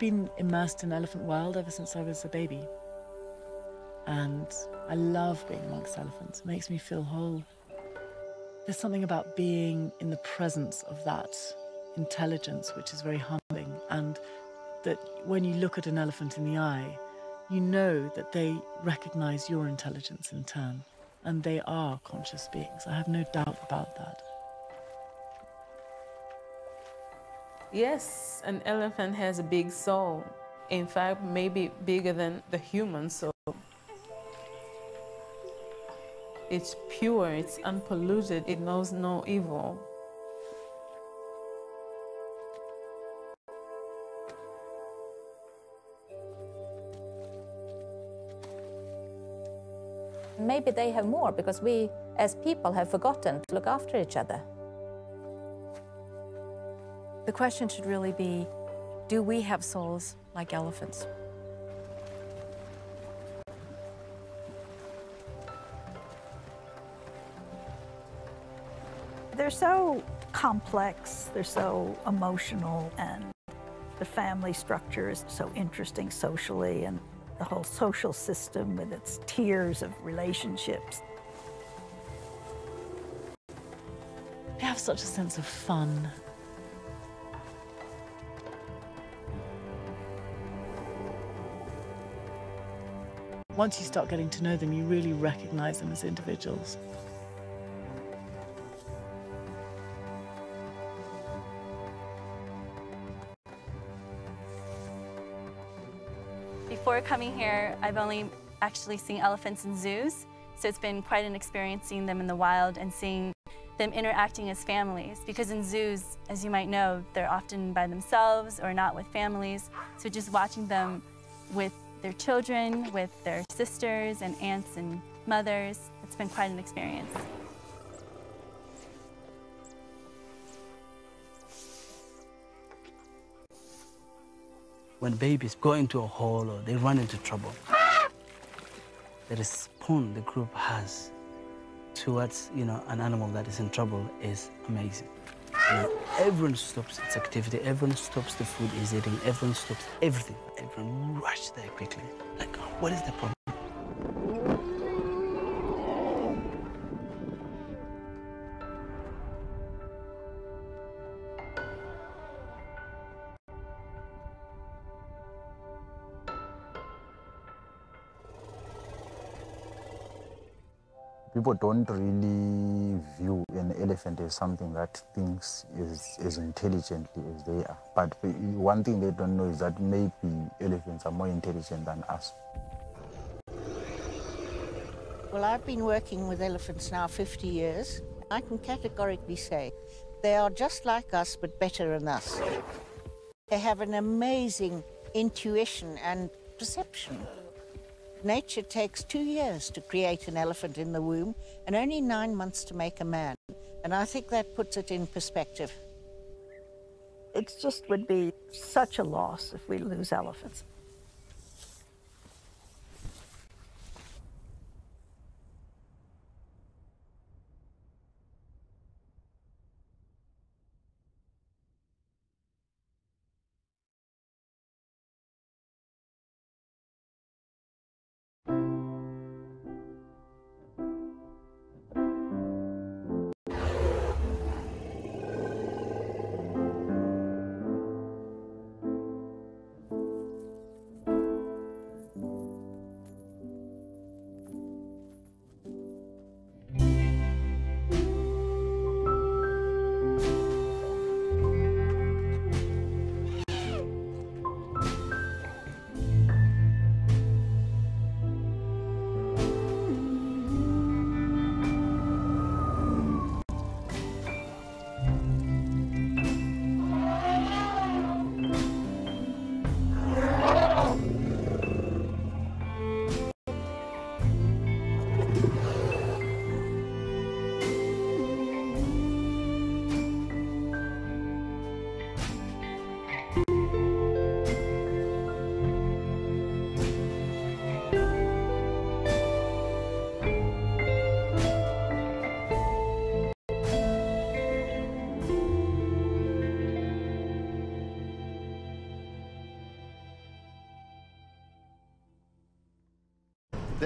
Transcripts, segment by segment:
I've been immersed in Elephant World ever since I was a baby. And I love being amongst elephants. It makes me feel whole. There's something about being in the presence of that intelligence which is very humbling. And that when you look at an elephant in the eye, you know that they recognize your intelligence in turn. And they are conscious beings. I have no doubt about that. Yes, an elephant has a big soul. In fact, maybe bigger than the human soul. It's pure, it's unpolluted, it knows no evil. Maybe they have more because we, as people, have forgotten to look after each other. The question should really be, do we have souls like elephants? They're so complex, they're so emotional, and the family structure is so interesting socially, and the whole social system with its tiers of relationships. They have such a sense of fun once you start getting to know them, you really recognize them as individuals. Before coming here, I've only actually seen elephants in zoos, so it's been quite an experience seeing them in the wild and seeing them interacting as families. Because in zoos, as you might know, they're often by themselves or not with families, so just watching them with their children, with their sisters and aunts and mothers. It's been quite an experience. When babies go into a hole or they run into trouble, the response the group has towards you know an animal that is in trouble is amazing. Everyone stops its activity, everyone stops the food is eating, everyone stops everything. Everyone rush there quickly. Like, what is the problem? people don't really view an elephant as something that thinks as, as intelligently as they are. But one thing they don't know is that maybe elephants are more intelligent than us. Well, I've been working with elephants now 50 years. I can categorically say they are just like us, but better than us. They have an amazing intuition and perception. Nature takes two years to create an elephant in the womb and only nine months to make a man. And I think that puts it in perspective. It just would be such a loss if we lose elephants.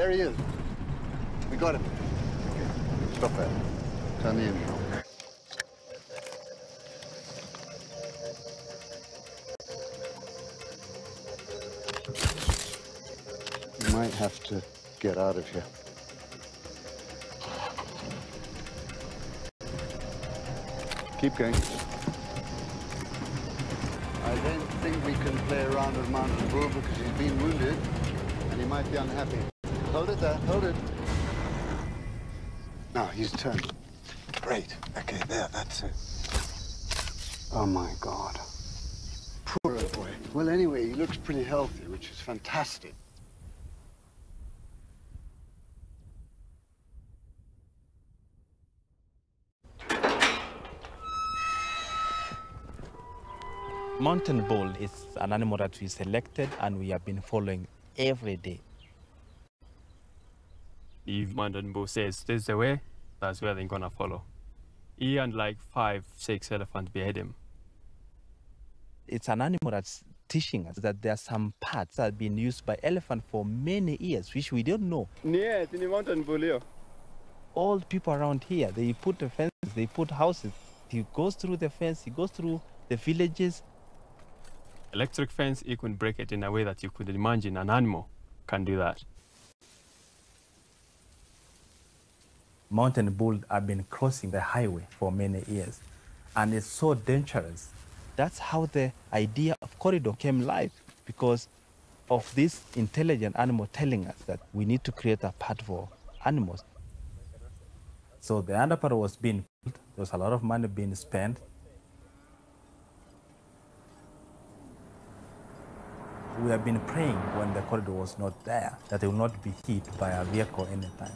There he is. We got him. Okay. Stop that. Turn the engine on. You might have to get out of here. Keep going. I don't think we can play around with Mountain Bull because he's been wounded and he might be unhappy. Hold it there, hold it. Now, he's turned. Great. Okay, there, that's it. Oh, my God. Poor old boy. Well, anyway, he looks pretty healthy, which is fantastic. Mountain bull is an animal that we selected and we have been following every day. If mountain bull says this is the way, that's where they're gonna follow. He and like five, six elephants behind him. It's an animal that's teaching us that there are some parts that have been used by elephant for many years, which we don't know. Yeah, in the mountain bull here. All people around here, they put the fences, they put houses. He goes through the fence, he goes through the villages. Electric fence, you can break it in a way that you could imagine an animal can do that. Mountain bull have been crossing the highway for many years, and it's so dangerous. That's how the idea of corridor came live, because of this intelligent animal telling us that we need to create a path for animals. So the underpass was being built. There was a lot of money being spent. We have been praying when the corridor was not there that it will not be hit by a vehicle anytime.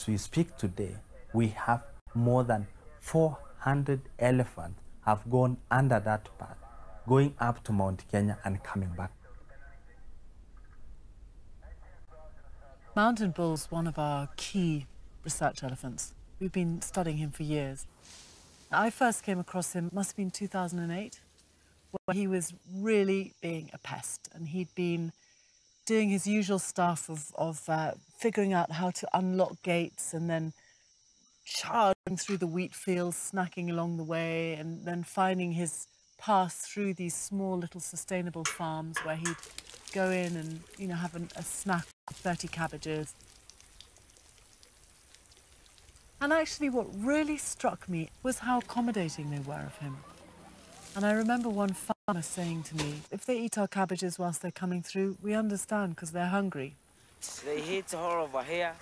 As we speak today, we have more than 400 elephants have gone under that path, going up to Mount Kenya and coming back. Mountain Bull's one of our key research elephants. We've been studying him for years. I first came across him, must have been 2008, where he was really being a pest and he'd been doing his usual stuff of, of uh, figuring out how to unlock gates and then charging through the wheat fields, snacking along the way, and then finding his path through these small little sustainable farms where he'd go in and you know have an, a snack of 30 cabbages. And actually what really struck me was how accommodating they were of him. And I remember one farmer saying to me, if they eat our cabbages whilst they're coming through, we understand because they're hungry. They hit her over here.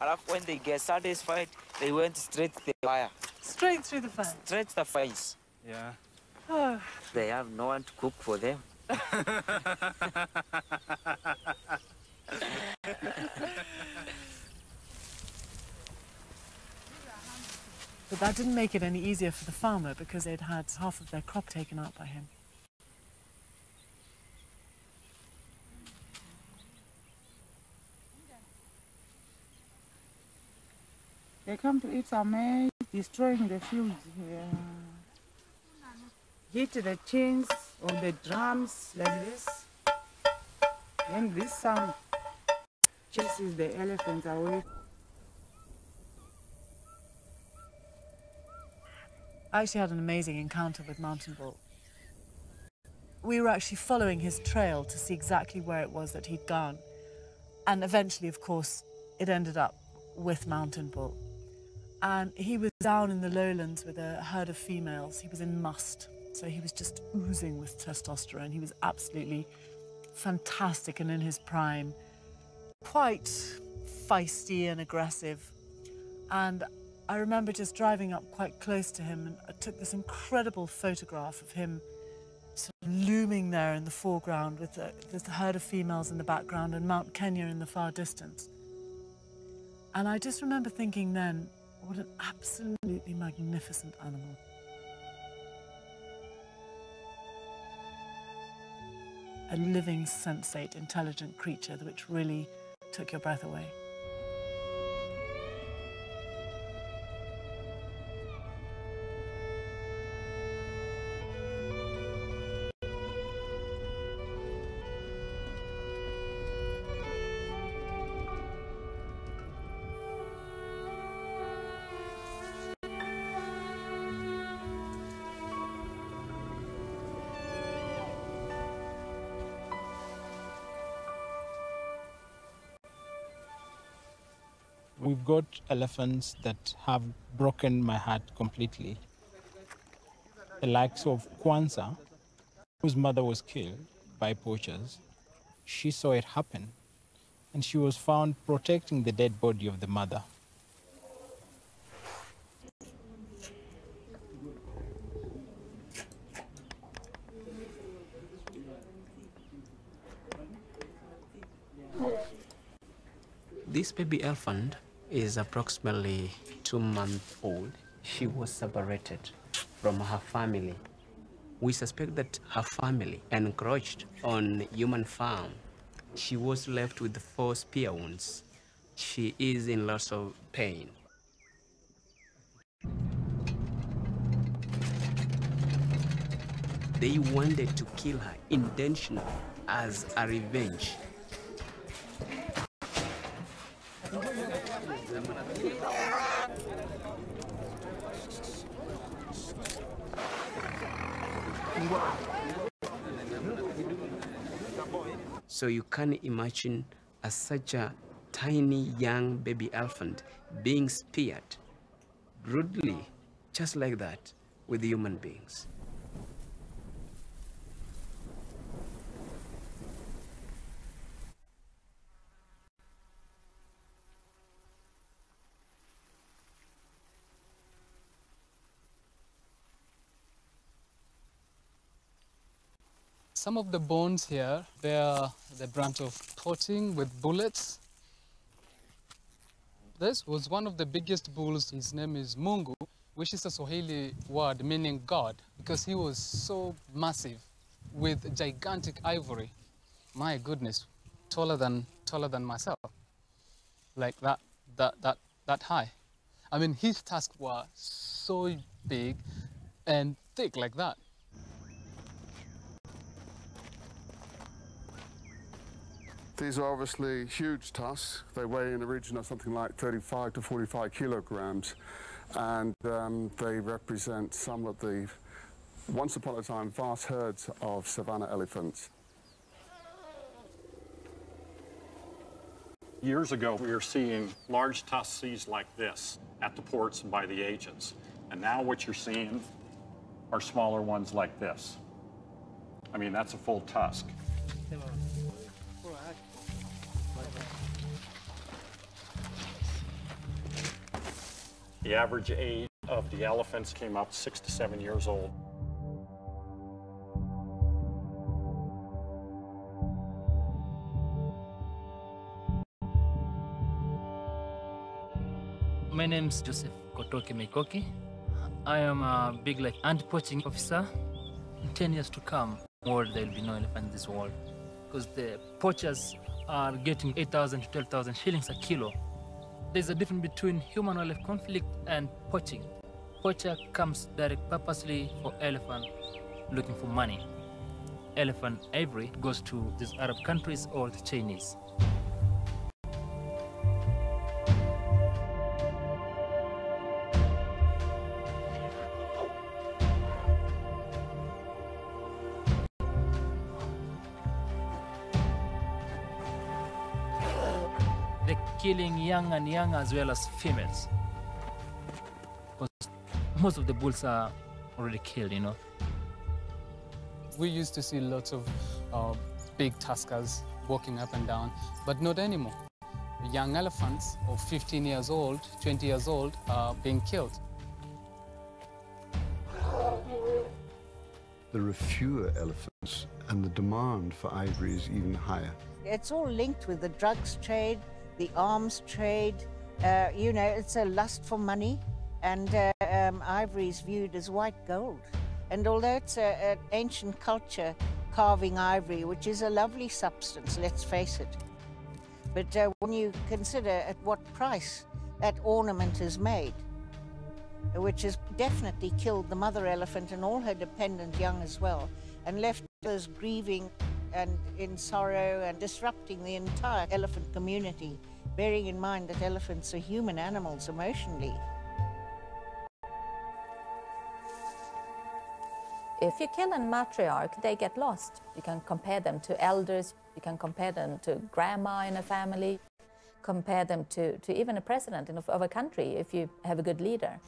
And when they get satisfied, they went straight to the fire. Straight through the fence? Straight to the fence. Yeah. Oh. They have no one to cook for them. But that didn't make it any easier for the farmer because they'd had half of their crop taken out by him. They come to eat some maize, destroying the fields here. Hit the chains or the drums like this. Then this sound chases the elephants away. I actually had an amazing encounter with Mountain Bull. We were actually following his trail to see exactly where it was that he'd gone. And eventually, of course, it ended up with Mountain Bull. And he was down in the lowlands with a herd of females. He was in musth. So he was just oozing with testosterone. He was absolutely fantastic and in his prime. Quite feisty and aggressive. And I remember just driving up quite close to him and I took this incredible photograph of him sort of looming there in the foreground with the, the herd of females in the background and Mount Kenya in the far distance. And I just remember thinking then, what an absolutely magnificent animal. A living, sensate, intelligent creature which really took your breath away. We've got elephants that have broken my heart completely. The likes of Kwanzaa, whose mother was killed by poachers. She saw it happen, and she was found protecting the dead body of the mother. This baby elephant is approximately two months old. She was separated from her family. We suspect that her family encroached on human farm. She was left with four spear wounds. She is in lots of pain. They wanted to kill her intentionally as a revenge. So you can imagine a, such a tiny young baby elephant being speared brutally, just like that, with human beings. Some of the bones here, they are the brunt of poaching with bullets. This was one of the biggest bulls. His name is Mungu, which is a Swahili word meaning God, because he was so massive with gigantic ivory. My goodness, taller than taller than myself. Like that that that that high. I mean his tusks were so big and thick like that. These are obviously huge tusks. They weigh in a region of something like 35 to 45 kilograms, and um, they represent some of the, once upon a time, vast herds of savanna elephants. Years ago, we were seeing large tusks like this at the ports and by the agents. And now what you're seeing are smaller ones like this. I mean, that's a full tusk. The average age of the elephants came up six to seven years old. My name is Joseph Kotoke Meikoki. I am a big like anti-poaching officer. In 10 years to come, more there will be no elephant in this world because the poachers are getting 8,000 to 12,000 shillings a kilo. There's a difference between human-wildlife conflict and poaching. Poacher comes direct purposely for elephant, looking for money. Elephant ivory goes to these Arab countries or the Chinese. Young and young as well as females. Because most of the bulls are already killed, you know. We used to see lots of uh, big tuskers walking up and down, but not anymore. Young elephants of 15 years old, 20 years old are being killed. There are fewer elephants, and the demand for ivory is even higher. It's all linked with the drugs trade, the arms trade. Uh, you know, it's a lust for money, and uh, um, ivory is viewed as white gold. And although it's an ancient culture, carving ivory, which is a lovely substance, let's face it, But uh, when you consider at what price that ornament is made, which has definitely killed the mother elephant and all her dependent young as well, and left us grieving and in sorrow and disrupting the entire elephant community, bearing in mind that elephants are human animals emotionally. If you kill a matriarch, they get lost. You can compare them to elders, you can compare them to grandma in a family, compare them to, to even a president of, of a country if you have a good leader.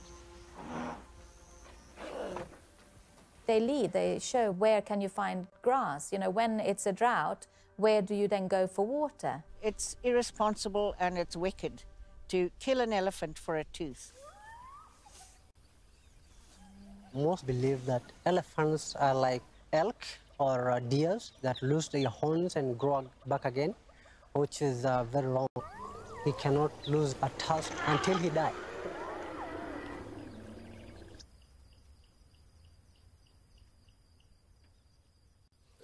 They lead, they show where can you find grass. You know, when it's a drought, where do you then go for water? It's irresponsible and it's wicked to kill an elephant for a tooth. Most believe that elephants are like elk or uh, deers that lose their horns and grow back again, which is uh, very wrong. He cannot lose a tusk until he dies.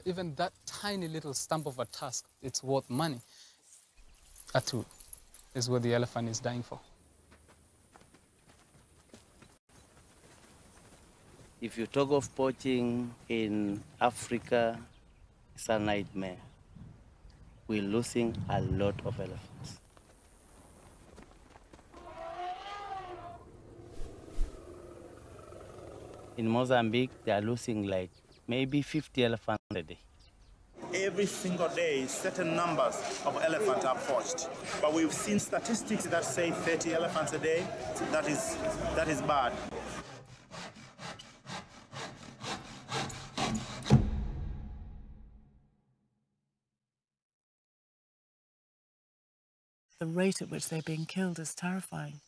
Even that tiny little stump of a tusk, it's worth money. Atu is what the elephant is dying for. If you talk of poaching in Africa, it's a nightmare. We're losing a lot of elephants. In Mozambique, they are losing like maybe 50 elephants a day. Every single day, certain numbers of elephants are poached. But we've seen statistics that say 30 elephants a day. That is, that is bad. The rate at which they're being killed is terrifying.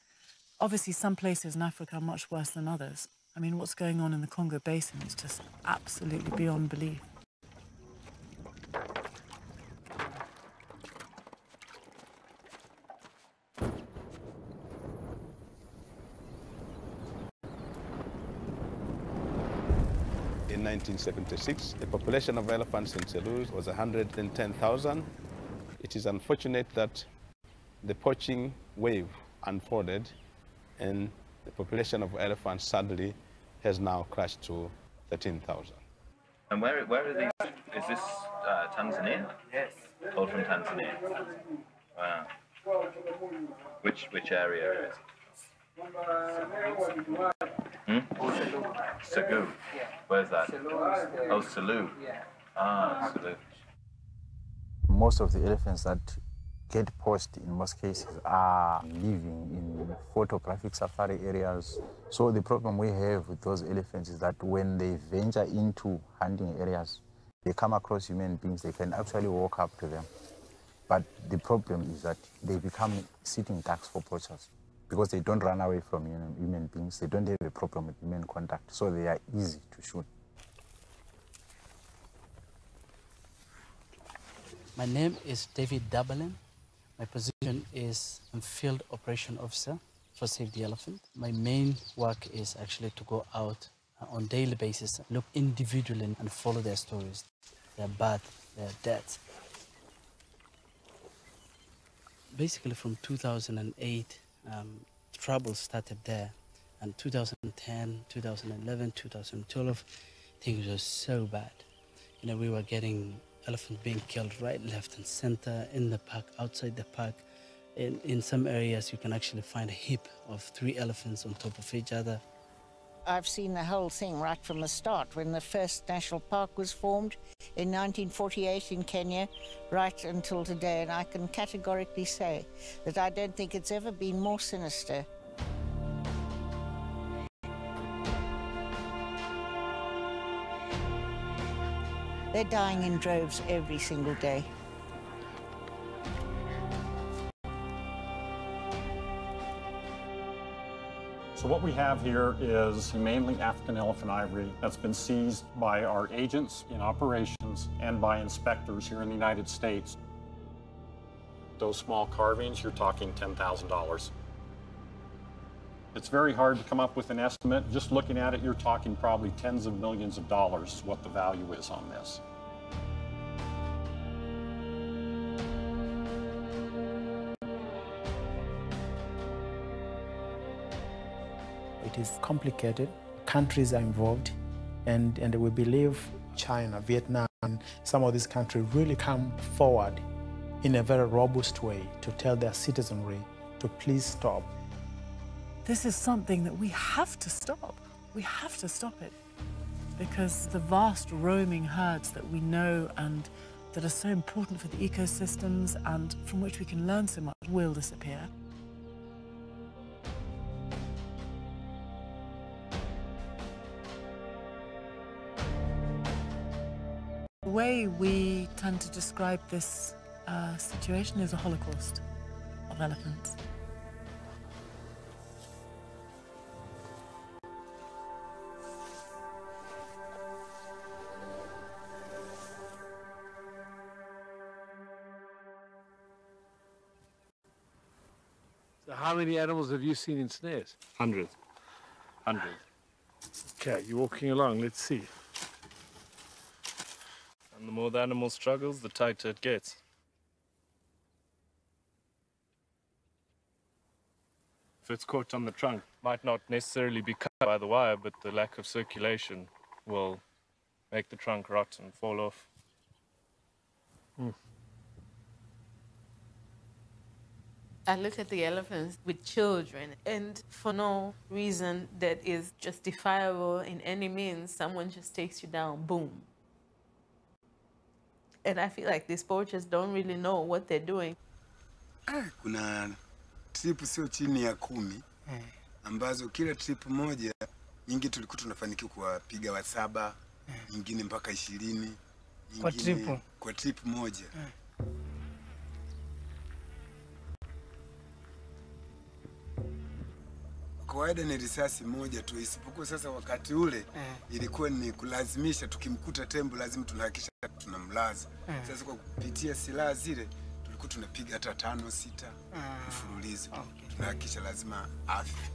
Obviously, some places in Africa are much worse than others. I mean, what's going on in the Congo Basin is just absolutely beyond belief. In 1976, the population of elephants in Selous was 110,000. It is unfortunate that the poaching wave unfolded and the population of elephants sadly has now crashed to 13,000. And where, where are these? Is this uh, Tanzania? Yes. All from Tanzania. Wow. Which which area is it? Hmm? Sagu. Where's that? Oh, Selous. Ah, Selous. Most of the elephants that get poached in most cases are living in photographic safari areas. So the problem we have with those elephants is that when they venture into hunting areas, they come across human beings, they can actually walk up to them. But the problem is that they become sitting ducks for poachers because they don't run away from human, beings. They don't have a problem with human contact, so they are easy to shoot. My name is David Daballen. My position is I'm Field Operation Officer for Save the Elephant. My main work is actually to go out uh, on daily basis, look individually and follow their stories, their birth, their death. Basically from 2008, um, trouble started there. And 2010, 2011, 2012, things were so bad. You know, we were getting elephants being killed right, left, and center in the park, outside the park. In, in some areas, you can actually find a heap of three elephants on top of each other. I've seen the whole thing right from the start when the first national park was formed in 1948 in Kenya, right until today. And I can categorically say that I don't think it's ever been more sinister. They're dying in droves every single day. So what we have here is mainly African elephant ivory that's been seized by our agents in operations and by inspectors here in the United States. Those small carvings, you're talking $10,000. It's very hard to come up with an estimate. Just looking at it, you're talking probably tens of millions of dollars is what the value is on this. It is complicated. Countries are involved, and, and we believe China, Vietnam, some of these countries really come forward in a very robust way to tell their citizenry to please stop. This is something that we have to stop. We have to stop it because the vast roaming herds that we know and that are so important for the ecosystems and from which we can learn so much will disappear. The way we tend to describe this uh, situation is a holocaust of elephants. How many animals have you seen in snares? Hundreds. Hundreds. Okay, you're walking along. Let's see. And the more the animal struggles, the tighter it gets. If it's caught on the trunk, might not necessarily be cut by the wire, but the lack of circulation will make the trunk rot and fall off. Hmm. I look at the elephants with children, and for no reason that is justifiable in any means, someone just takes you down, boom. And I feel like these poachers don't really know what they're doing. Eh, kuna trip sio chini ya kumi eh. ambazo kila trip moja nyingi tulikuwa tunafanikiwa kuwapiga wa saba eh. nyingine mpaka ishirini Kwa nyingine- trip? kwa trip moja kawaida ni risasi moja tu, isipokuwa sasa wakati ule eh, ilikuwa ni kulazimisha, tukimkuta tembo lazima tunahakikisha tunamlaza. eh. Sasa kwa kupitia silaha zile tulikuwa tunapiga hata tano sita mfululizo, okay. tunahakisha lazima afe.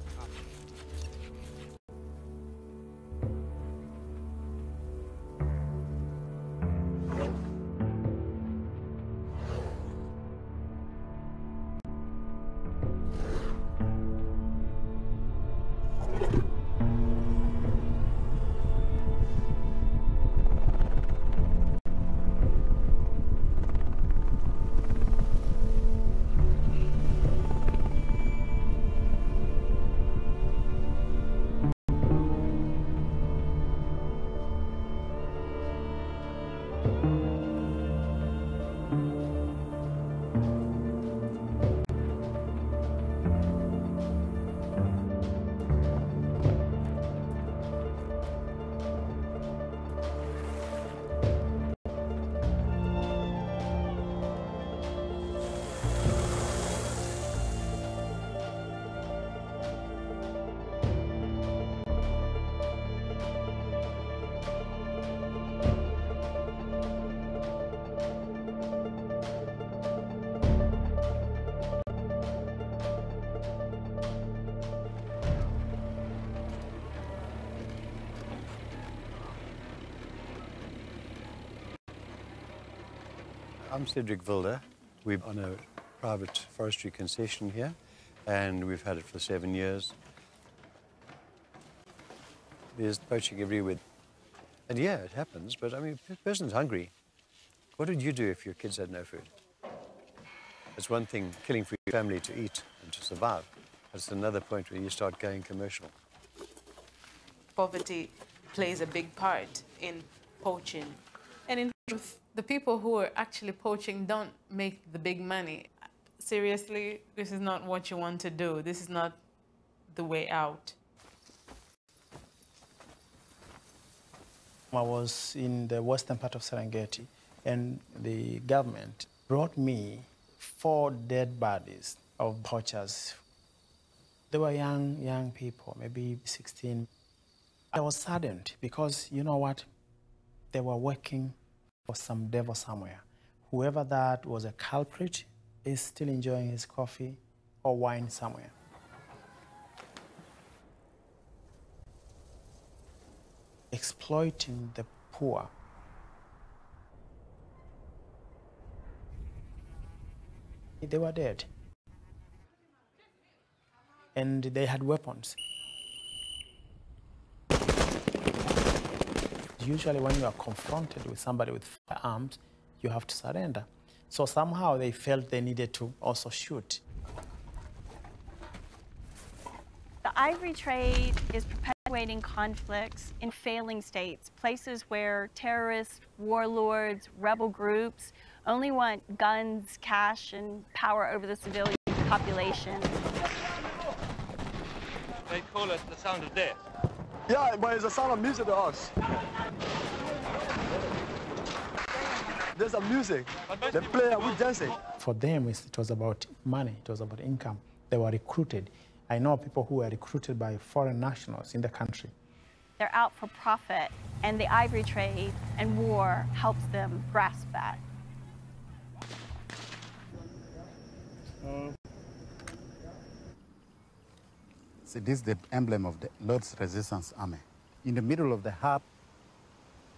I'm Cedric Vilder. We're on a private forestry concession here, and we've had it for seven years. There's poaching everywhere. And yeah, it happens, but I mean, a person's hungry. What would you do if your kids had no food? It's one thing killing for your family to eat and to survive. It's another point where you start going commercial. Poverty plays a big part in poaching. And in the people who are actually poaching don't make the big money. Seriously, this is not what you want to do. This is not the way out. I was in the western part of Serengeti, and the government brought me four dead bodies of poachers. They were young, young people, maybe 16. I was saddened because you know what? They were working for some devil somewhere. Whoever that was a culprit is still enjoying his coffee or wine somewhere. Exploiting the poor. They were dead. And they had weapons. Usually when you are confronted with somebody with firearms, you have to surrender. So somehow they felt they needed to also shoot. The ivory trade is perpetuating conflicts in failing states, places where terrorists, warlords, rebel groups only want guns, cash, and power over the civilian population. They call it the sound of death. Yeah, but it's a sound of music to us. There's a music. They play and we dancing. For them, it was about money, it was about income. They were recruited. I know people who were recruited by foreign nationals in the country. They're out for profit, and the ivory trade and war helps them grasp that. Uh, See, this is the emblem of the Lord's Resistance Army. In the middle of the heart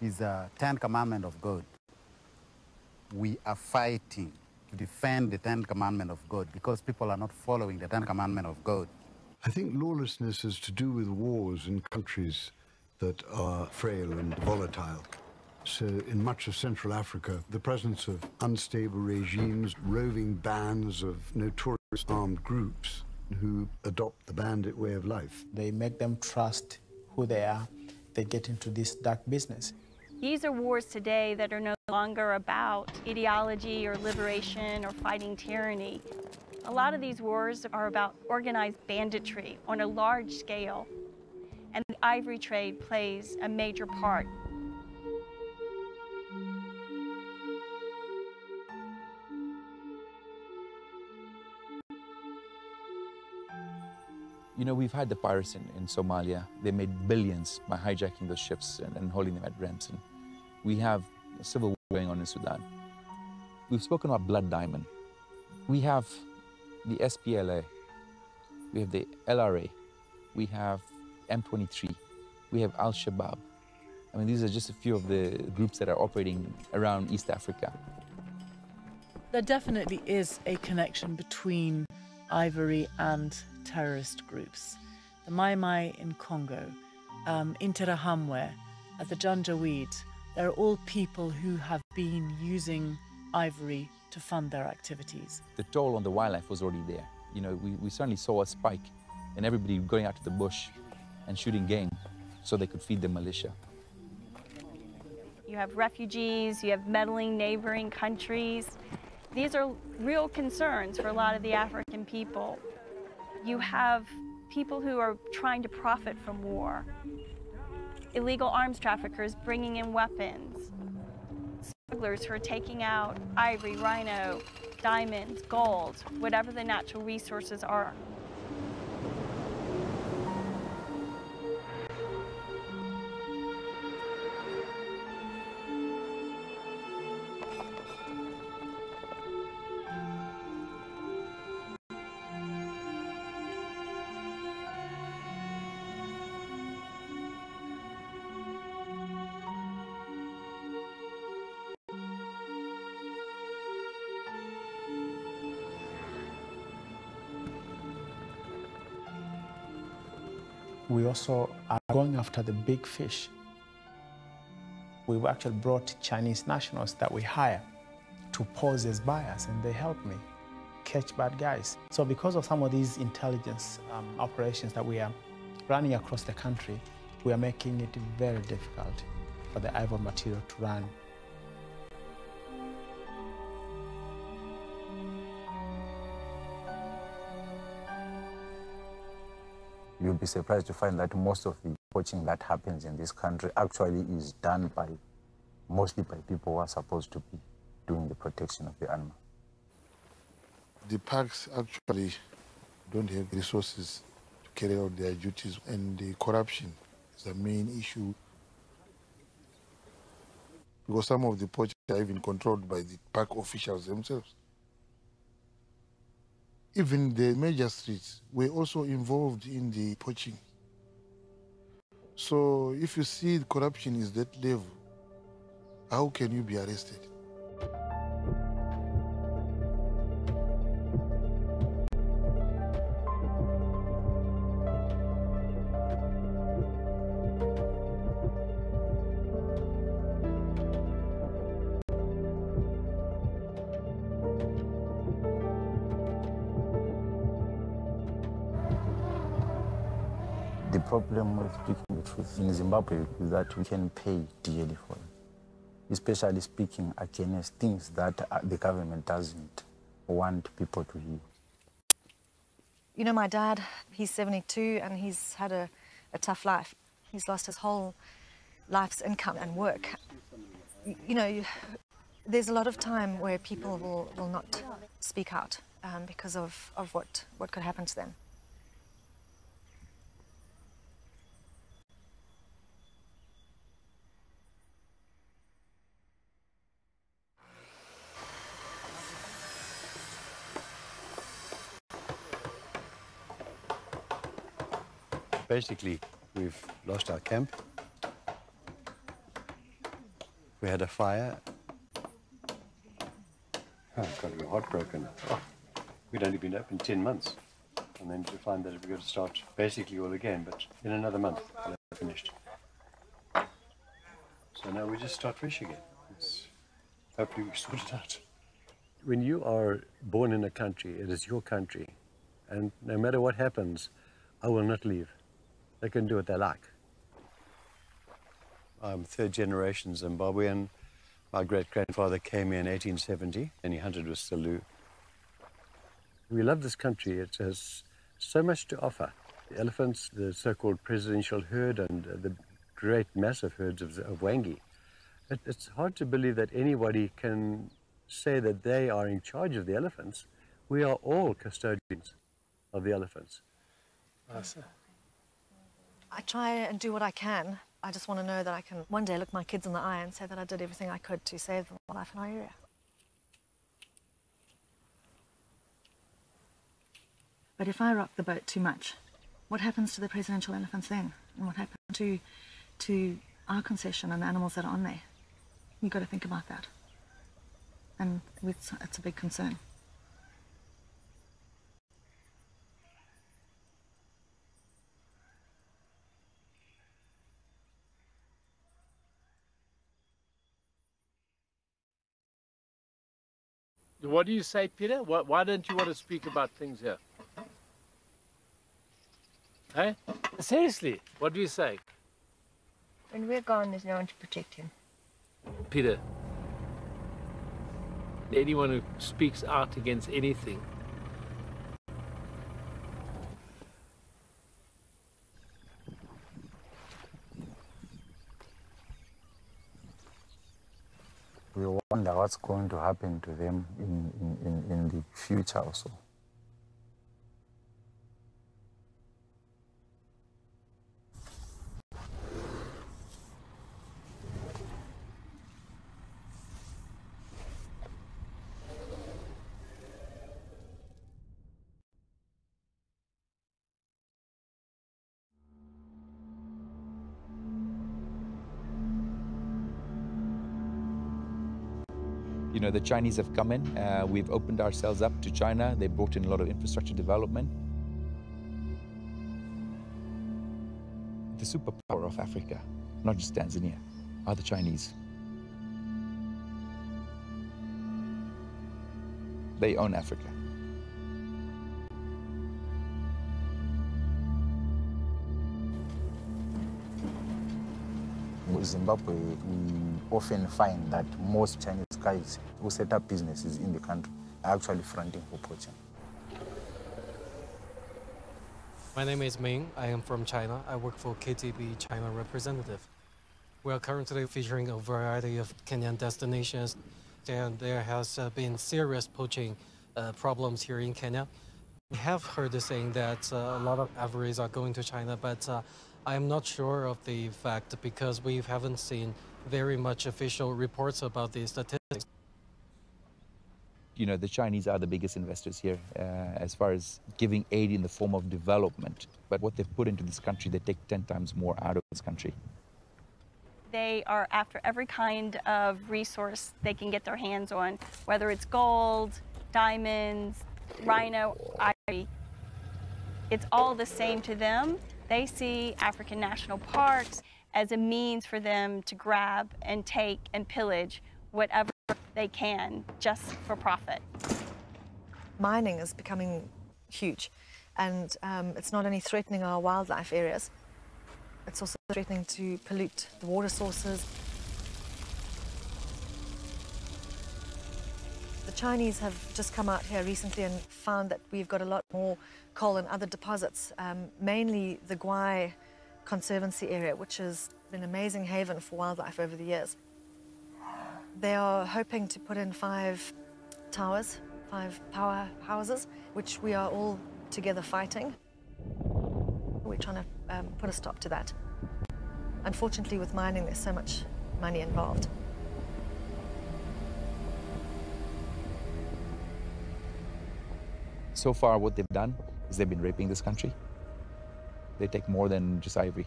is the Ten Commandment of God. We are fighting to defend the Ten Commandment of God because people are not following the Ten Commandment of God. I think lawlessness is to do with wars in countries that are frail and volatile. So, in much of Central Africa, the presence of unstable regimes, roving bands of notorious armed groups who adopt the bandit way of life. They make them trust who they are. They get into this dark business. These are wars today that are no longer about ideology or liberation or fighting tyranny. A lot of these wars are about organized banditry on a large scale, and the ivory trade plays a major part. You know, we've had the pirates in, in Somalia. They made billions by hijacking those ships and, and holding them at ransom. We have a civil war going on in Sudan. We've spoken about Blood Diamond. We have the SPLA. We have the LRA. We have M23. We have Al Shabaab. I mean, these are just a few of the groups that are operating around East Africa. There definitely is a connection between ivory and terrorist groups. The Mai Mai in Congo, um, Interahamwe, at the Janjaweed, they're all people who have been using ivory to fund their activities. The toll on the wildlife was already there. You know, we, we certainly saw a spike in everybody going out to the bush and shooting game so they could feed the militia. You have refugees, you have meddling neighboring countries. These are real concerns for a lot of the African people. You have people who are trying to profit from war, illegal arms traffickers bringing in weapons, smugglers who are taking out ivory, rhino, diamonds, gold, whatever the natural resources are. Also are going after the big fish. We've actually brought Chinese nationals that we hire to pose as buyers, and they help me catch bad guys. So because of some of these intelligence um, operations that we are running across the country, we are making it very difficult for the ivory material to run. You'll be surprised to find that most of the poaching that happens in this country actually is done by mostly by people who are supposed to be doing the protection of the animal. The parks actually don't have resources to carry out their duties, and the corruption is the main issue. Because some of the poachers are even controlled by the park officials themselves. Even the major streets were also involved in the poaching. So if you see corruption is that level, how can you be arrested? Problem with speaking the truth in Zimbabwe is that we can pay dearly for it, especially speaking against things that uh, the government doesn't want people to hear. You know, my dad, he's 72 and he's had a, a tough life. He's lost his whole life's income and work. You know, there's a lot of time where people will, will not speak out um, because of, of what, what could happen to them. Basically, we've lost our camp. We had a fire. Oh, God, we're heartbroken. Oh, we'd only been open 10 months. And then to find that we've got to start basically all again, but in another month, we'll have finished. So now we just start fresh again. It's, hopefully we sort it out. When you are born in a country, it is your country. And no matter what happens, I will not leave. They can do what they like. I'm third generation Zimbabwean. My great grandfather came here in 1870 and he hunted with Selous. We love this country. It has so much to offer. The elephants, the so called presidential herd, and uh, the great massive herds of, of Hwange. It, it's hard to believe that anybody can say that they are in charge of the elephants. We are all custodians of the elephants. I try and do what I can. I just want to know that I can one day look my kids in the eye and say that I did everything I could to save the life in our area. But if I rock the boat too much, what happens to the presidential elephants then? And what happens to to our concession and the animals that are on there? You've got to think about that. And it's a big concern. What do you say, Peter? Why, why don't you want to speak about things here? Hey? Seriously, what do you say? When we're gone, there's no one to protect him. Peter, anyone who speaks out against anything We wonder what's going to happen to them in, in, in, in the future also. The Chinese have come in. Uh, we've opened ourselves up to China. They brought in a lot of infrastructure development. The superpower of Africa, not just Tanzania, are the Chinese. They own Africa. Zimbabwe, we often find that most Chinese guys who set up businesses in the country are actually fronting for poaching. My name is Ming. I am from China. I work for KTB China representative. We are currently featuring a variety of Kenyan destinations, and there has uh, been serious poaching uh, problems here in Kenya. We have heard the saying that uh, a lot of Ivories are going to China, but uh, I am not sure of the fact because we haven't seen very much official reports about the statistics. You know, the Chinese are the biggest investors here uh, as far as giving aid in the form of development. But what they've put into this country, they take 10 times more out of this country. They are after every kind of resource they can get their hands on, whether it's gold, diamonds, rhino, ivory. It's all the same to them. They see African national parks as a means for them to grab and take and pillage whatever they can just for profit. Mining is becoming huge, and um, it's not only threatening our wildlife areas, It's also threatening to pollute the water sources. The Chinese have just come out here recently and found that we've got a lot more coal and other deposits, um, mainly the Gwaii Conservancy area, which has been an amazing haven for wildlife over the years. They are hoping to put in five towers, five power houses, which we are all together fighting. We're trying to um, put a stop to that. Unfortunately, with mining, there's so much money involved. So far, what they've done is they've been raping this country. They take more than just ivory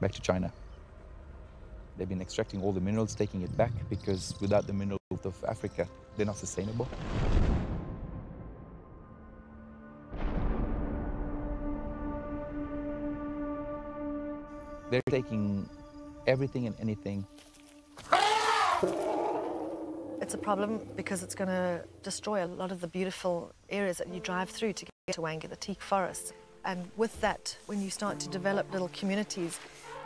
back to China. They've been extracting all the minerals, taking it back because without the minerals of Africa, they're not sustainable. They're taking everything and anything. It's a problem because it's going to destroy a lot of the beautiful areas that you drive through to get to Hwange, the teak forests. And with that, when you start to develop little communities,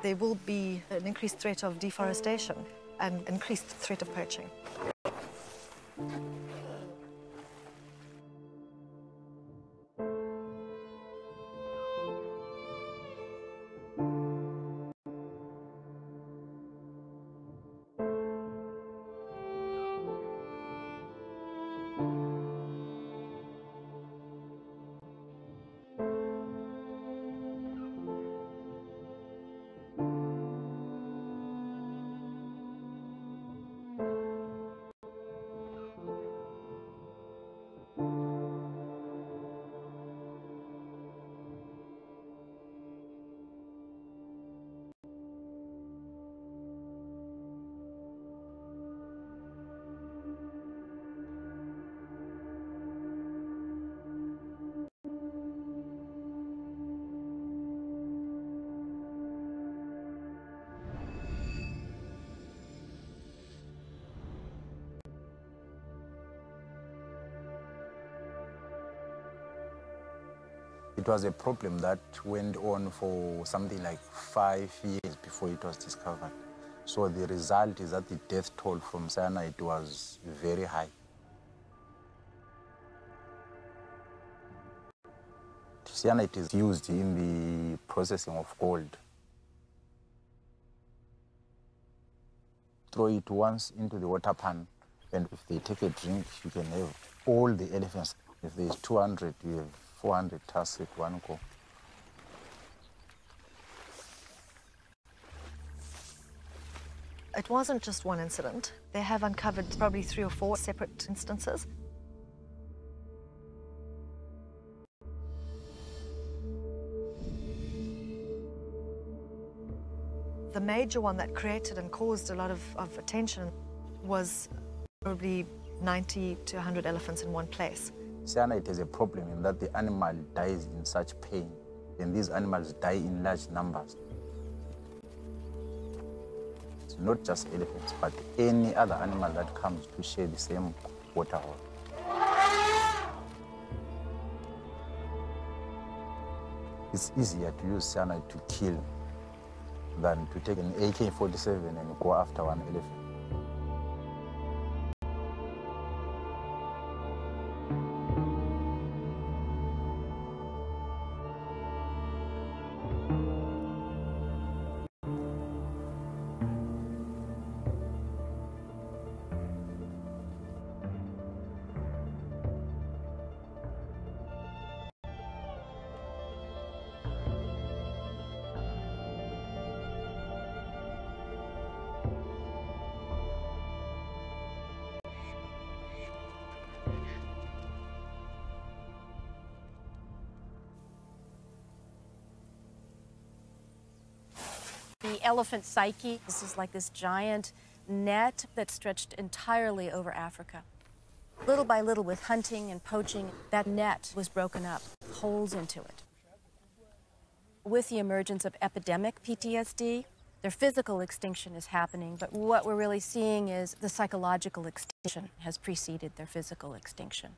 there will be an increased threat of deforestation and increased threat of poaching. It was a problem that went on for something like five years before it was discovered. So the result is that the death toll from cyanide was very high. Cyanide is used in the processing of gold. Throw it once into the water pan, and if they take a drink, you can have all the elephants. If there's 200, you have 400 tusks at one go. It wasn't just one incident. They have uncovered probably three or four separate instances. The major one that created and caused a lot of, of attention was probably 90 to 100 elephants in one place. Cyanide is a problem in that the animal dies in such pain, and these animals die in large numbers. It's not just elephants, but any other animal that comes to share the same water hole. It's easier to use cyanide to kill than to take an AK-47 and go after one elephant. The elephant psyche, this is like this giant net that stretched entirely over Africa. Little by little, with hunting and poaching, that net was broken up, holes into it. With the emergence of epidemic PTSD, their physical extinction is happening, but what we're really seeing is the psychological extinction has preceded their physical extinction.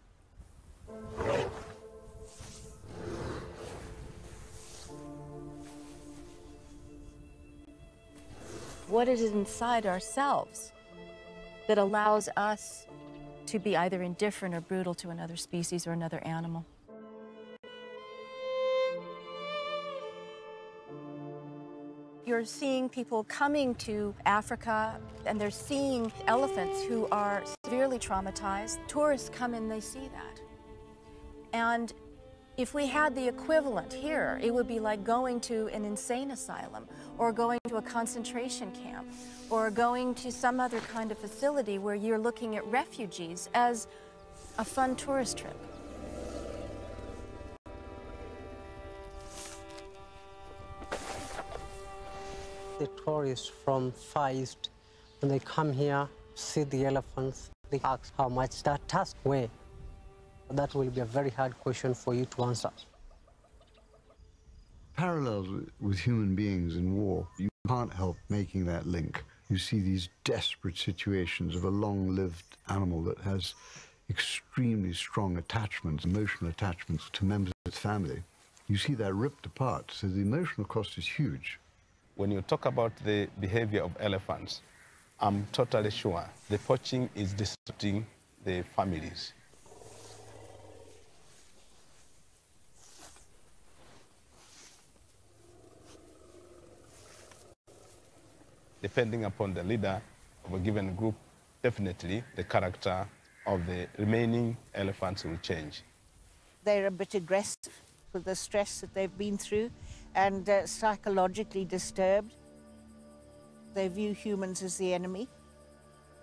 What is inside ourselves that allows us to be either indifferent or brutal to another species or another animal? You're seeing people coming to Africa and they're seeing elephants who are severely traumatized. Tourists come and they see that. And if we had the equivalent here, it would be like going to an insane asylum or going to a concentration camp or going to some other kind of facility where you're looking at refugees as a fun tourist trip. The tourists from Far East, when they come here, see the elephants, they ask how much that tusk weigh. That will be a very hard question for you to answer. Parallels with- with human beings in war, you can't help making that link. You see these desperate situations of a long-lived animal that has extremely strong attachments, emotional attachments to members of its family. You see that ripped apart, so the emotional cost is huge. When you talk about the behavior of elephants, I'm totally sure the poaching is disrupting the families. Depending upon the leader of a given group, definitely the character of the remaining elephants will change. They're a bit aggressive with the stress that they've been through and uh, psychologically disturbed. They view humans as the enemy.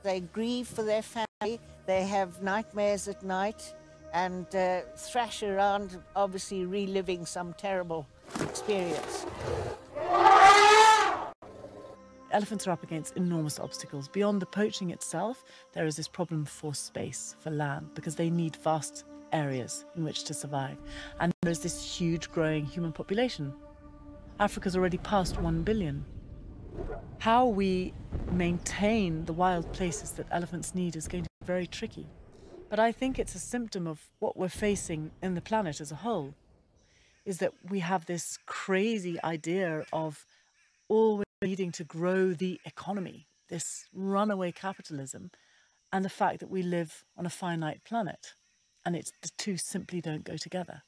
They grieve for their family. They have nightmares at night and uh, thrash around, obviously reliving some terrible experience. Elephants are up against enormous obstacles. Beyond the poaching itself, there is this problem for space, for land, because they need vast areas in which to survive. And there is this huge growing human population. Africa's already past 1 billion. How we maintain the wild places that elephants need is going to be very tricky. But I think it's a symptom of what we're facing in the planet as a whole, is that we have this crazy idea of always needing to grow the economy, this runaway capitalism, and the fact that we live on a finite planet. And it's the two simply don't go together.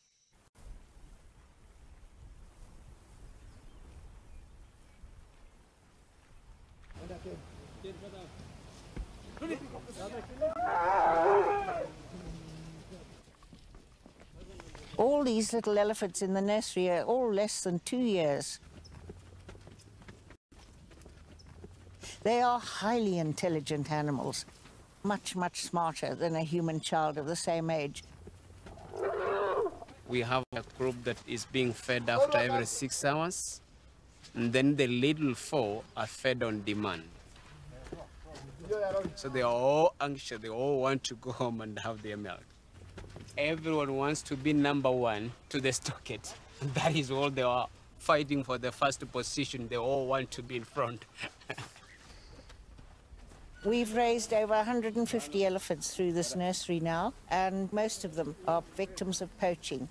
All these little elephants in the nursery are all less than two years. They are highly intelligent animals, much, much smarter than a human child of the same age. We have a group that is being fed after every six hours, and then the little four are fed on demand. So they are all anxious, they all want to go home and have their milk. Everyone wants to be number one to the stocket. That is all they are fighting for the first position. They all want to be in front. We've raised over 150 elephants through this nursery now, and most of them are victims of poaching.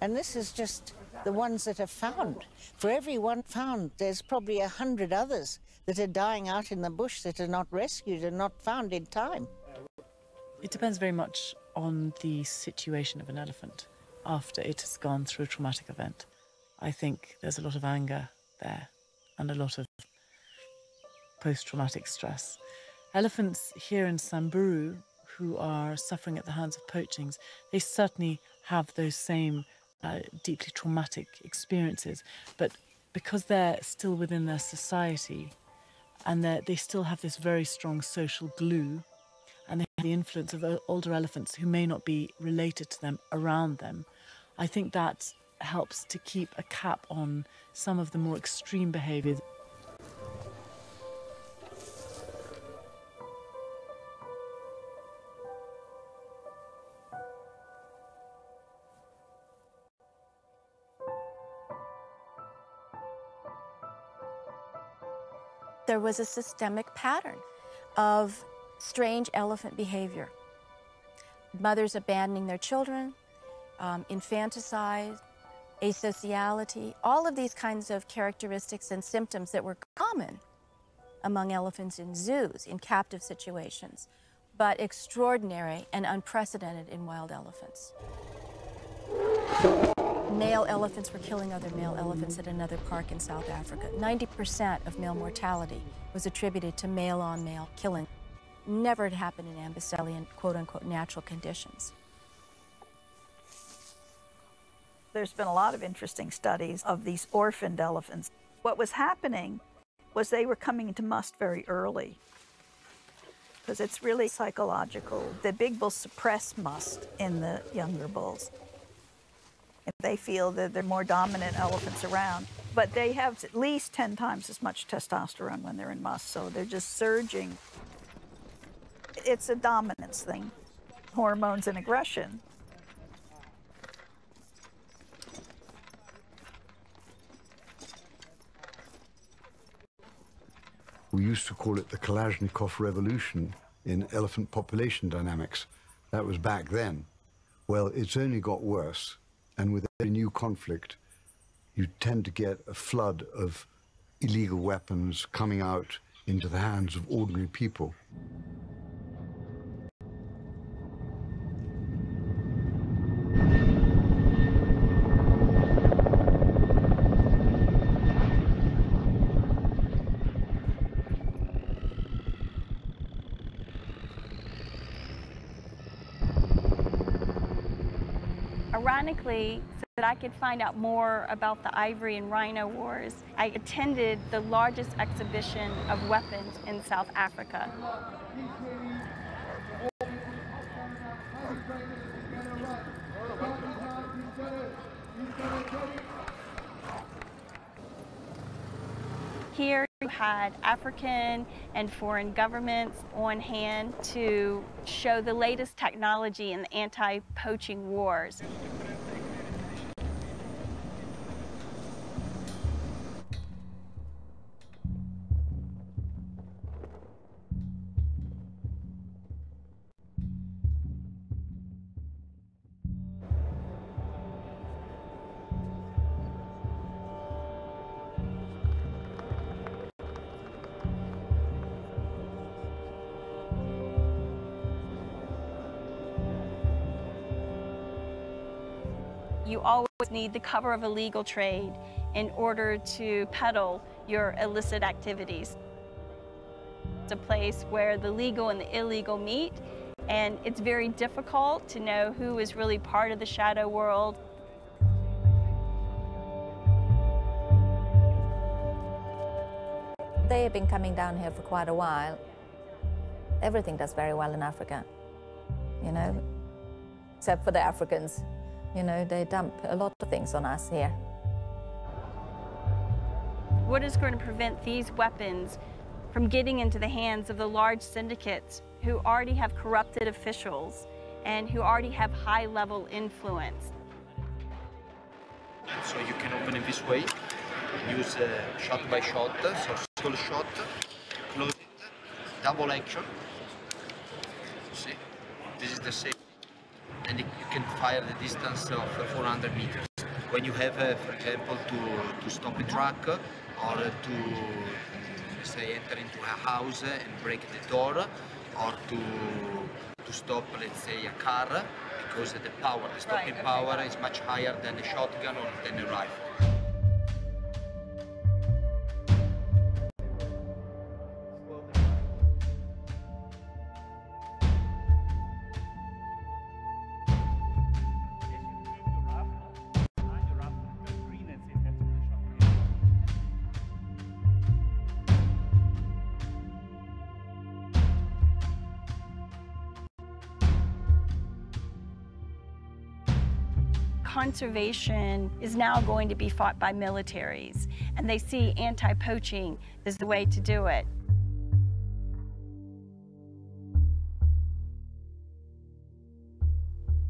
And this is just the ones that are found. For every one found, there's probably a hundred others that are dying out in the bush that are not rescued and not found in time. It depends very much on the situation of an elephant after it has gone through a traumatic event. I think there's a lot of anger there and a lot of post traumatic stress. Elephants here in Samburu who are suffering at the hands of poachings, they certainly have those same uh, deeply traumatic experiences, but because they're still within their society and they still have this very strong social glue and they have the influence of older elephants who may not be related to them around them, I think that helps to keep a cap on some of the more extreme behaviors. Was a systemic pattern of strange elephant behavior. Mothers abandoning their children, um, infanticide, asociality, all of these kinds of characteristics and symptoms that were common among elephants in zoos, in captive situations, but extraordinary and unprecedented in wild elephants. Male elephants were killing other male elephants at another park in South Africa. 90% of male mortality was attributed to male on male killing. Never had happened in Amboselian quote unquote natural conditions. There's been a lot of interesting studies of these orphaned elephants. What was happening was they were coming into musth very early because it's really psychological. The big bulls suppress musth in the younger bulls. And they feel that they're more dominant elephants around, but they have at least 10 times as much testosterone when they're in musth, so they're just surging. It's a dominance thing, hormones and aggression. We used to call it the Kalashnikov revolution in elephant population dynamics. That was back then. Well, it's only got worse. And with every new conflict, you tend to get a flood of illegal weapons coming out into the hands of ordinary people. Ironically, so that I could find out more about the ivory and rhino wars, I attended the largest exhibition of weapons in South Africa. Here you had African and foreign governments on hand to show the latest technology in the anti-poaching wars. Need the cover of a legal trade in order to peddle your illicit activities. It's a place where the legal and the illegal meet, and it's very difficult to know who is really part of the shadow world. They have been coming down here for quite a while. Everything does very well in Africa, you know, except for the Africans. You know, they dump a lot of things on us here. What is going to prevent these weapons from getting into the hands of the large syndicates who already have corrupted officials and who already have high level influence? So you can open it this way, use uh, shot by shot, so single shot, close it, double action. See, this is the same, and you can fire the distance of 400 meters. When you have, uh, for example, to, to stop a truck or to say enter into a house and break the door, or to to stop, let's say, a car, because the power, the stopping Right, okay. power is much higher than a shotgun or than a rifle. Conservation is now going to be fought by militaries, and they see anti poaching as the way to do it.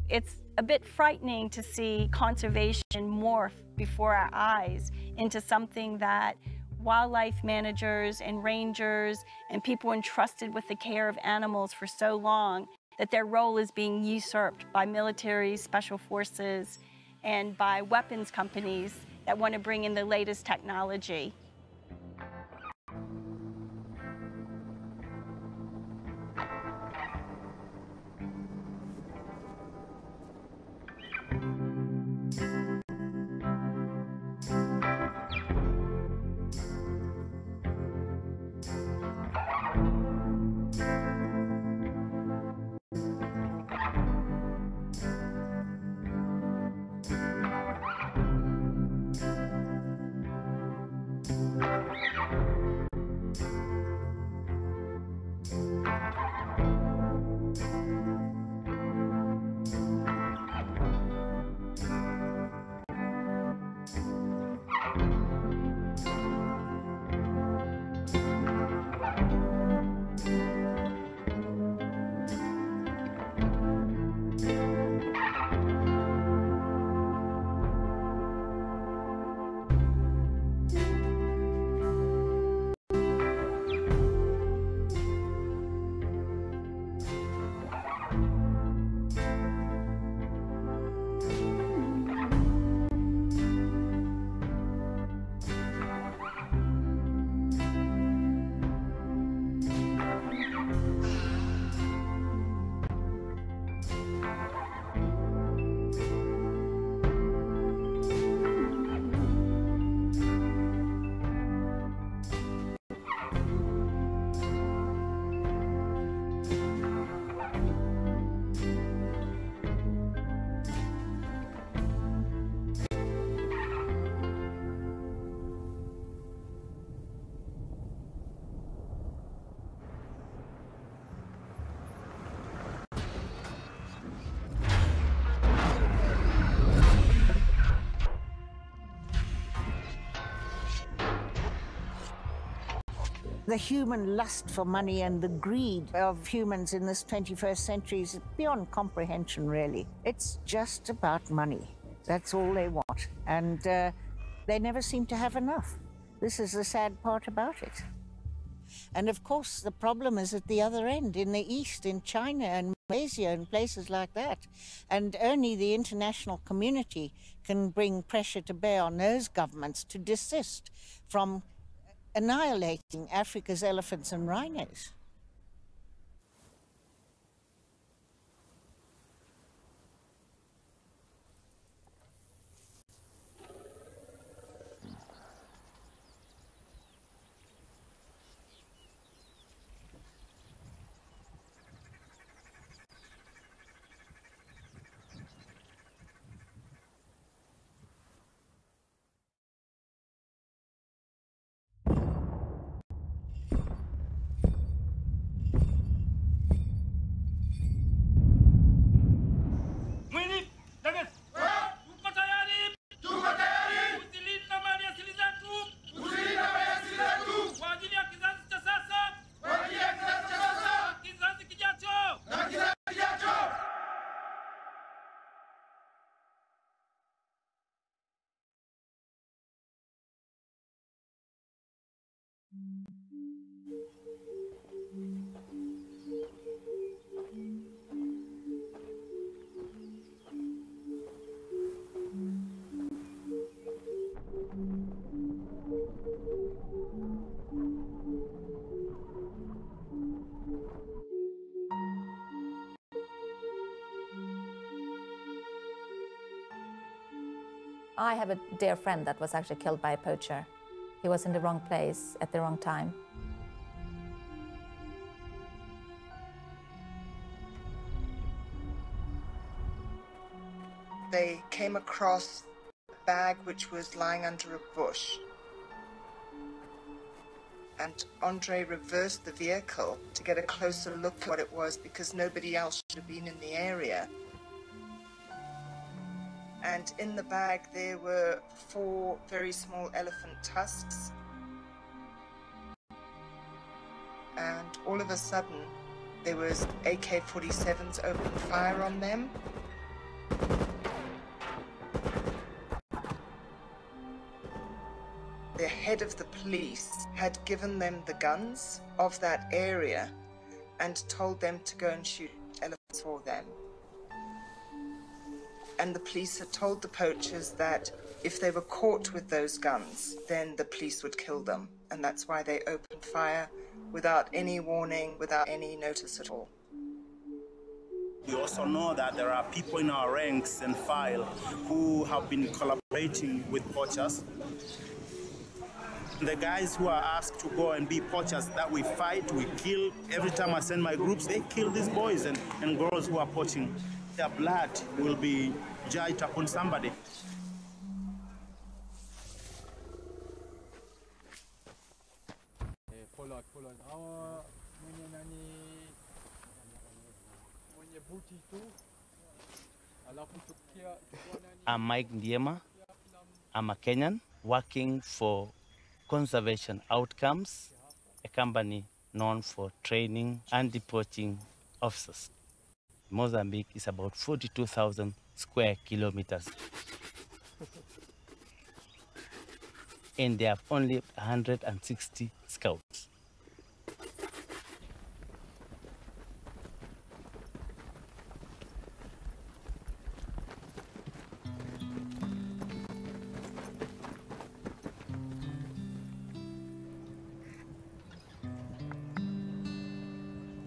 It's a bit frightening to see conservation morph before our eyes into something that wildlife managers and rangers and people entrusted with the care of animals for so long that their role is being usurped by military, special forces, and by weapons companies that want to bring in the latest technology. The human lust for money and the greed of humans in this 21st century is beyond comprehension, really. It's just about money. That's all they want. And uh, they never seem to have enough. This is the sad part about it. And of course, the problem is at the other end, in the East, in China and Malaysia and places like that. And only the international community can bring pressure to bear on those governments to desist from annihilating Africa's elephants and rhinos. A dear friend that was actually killed by a poacher. He was in the wrong place at the wrong time. They came across a bag which was lying under a bush. And Andre reversed the vehicle to get a closer look at what it was because nobody else should have been in the area. And in the bag, there were four very small elephant tusks. And all of a sudden, there was AK-47s open fire on them. The head of the police had given them the guns of that area and told them to go and shoot elephants for them. And the police had told the poachers that if they were caught with those guns, then the police would kill them. And that's why they opened fire without any warning, without any notice at all. We also know that there are people in our ranks and file who have been collaborating with poachers. The guys who are asked to go and be poachers that we fight, we kill. Every time I send my groups, they kill these boys and, and girls who are poaching. Their blood will be judged upon somebody. Eh, follow on, follow on. Hawa mwenye nani mwenye buti tu alafu tukia I'm Mike Ndiema. I'm a Kenyan working for conservation outcomes a company known for training and deporting officers. Mozambique is about 42,000 square kilometers. and they have only 160 scouts.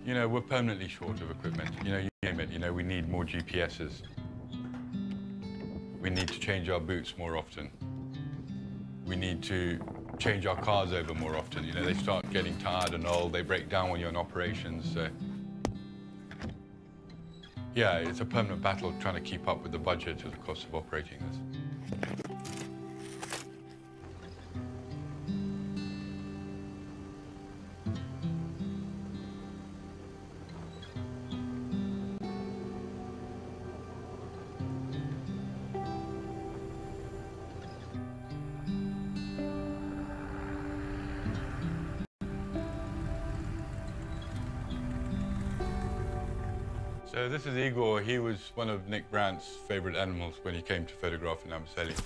You know, we're permanently short of equipment. You know, you You know, we need more GPSs. We need to change our boots more often. We need to change our cars over more often. You know, they start getting tired and old. They break down when you're in operations. So, yeah, it's a permanent battle trying to keep up with the budget and the cost of operating this. Was one of Nick Brandt's favorite animals when he came to photograph in Amboseli.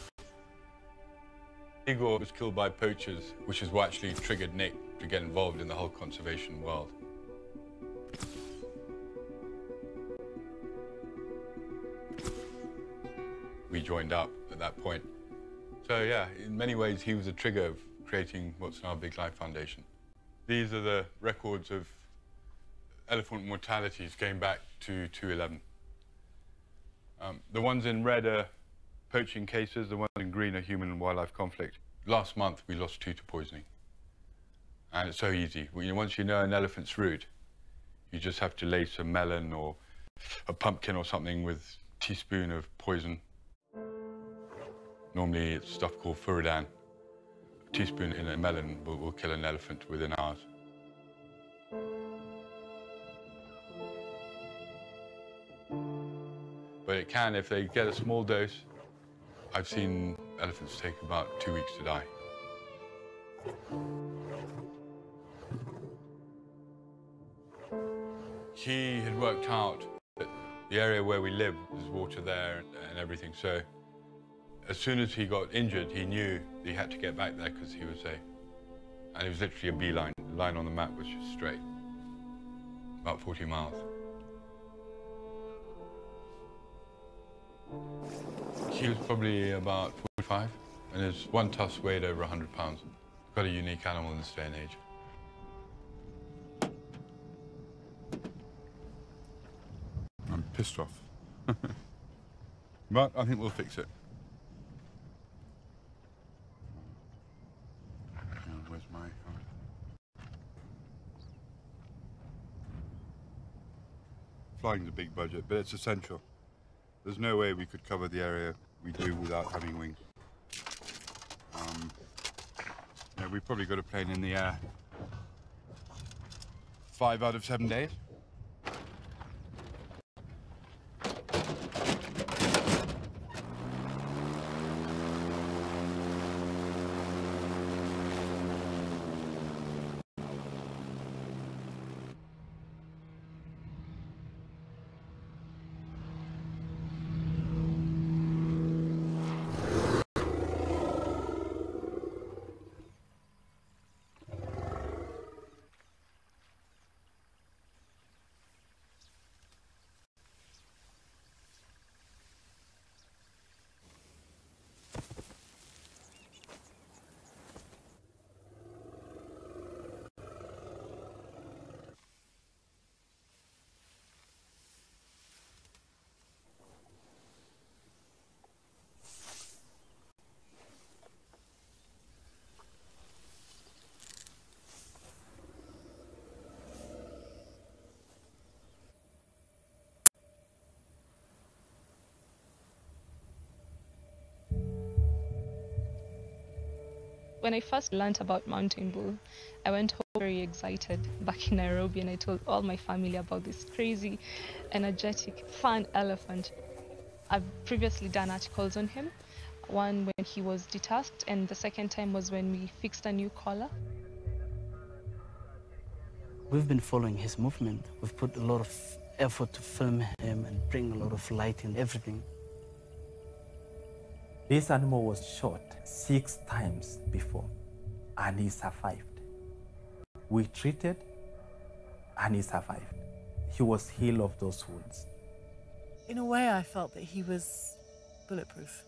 Igor was killed by poachers, which is what actually triggered Nick to get involved in the whole conservation world. We joined up at that point. So yeah, in many ways he was a trigger of creating what's now Big Life Foundation. These are the records of elephant mortalities going back to 2011. Um, the ones in red are poaching cases, the ones in green are human and wildlife conflict. Last month we lost two to poisoning. And it's so easy. Once you know an elephant's route, you just have to lace a melon or a pumpkin or something with a teaspoon of poison. Normally it's stuff called furadan. A teaspoon in a melon will, will kill an elephant within hours. But it can, if they get a small dose, I've seen elephants take about two weeks to die. He had worked out that the area where we live, there's water there and everything, so as soon as he got injured, he knew he had to get back there because he was safe. And it was literally a beeline. The line on the map was just straight, about 40 miles. He was probably about 45, and his one tusk weighed over 100 pounds. Quite a unique animal in this day and age. I'm pissed off. but I think we'll fix it. Where's my... Flying's a big budget, but it's essential. There's no way we could cover the area we do without having wings. Um, we've probably got a plane in the air five out of seven days. When I first learned about Mountain Bull, I went home very excited back in Nairobi and I told all my family about this crazy, energetic, fun elephant. I've previously done articles on him. One when he was detusked, and the second time was when we fixed a new collar. We've been following his movement. We've put a lot of effort to film him and bring a lot of light in everything. This animal was shot six times before and he survived. We treated and he survived. He was healed of those wounds. In a way, I felt that he was bulletproof.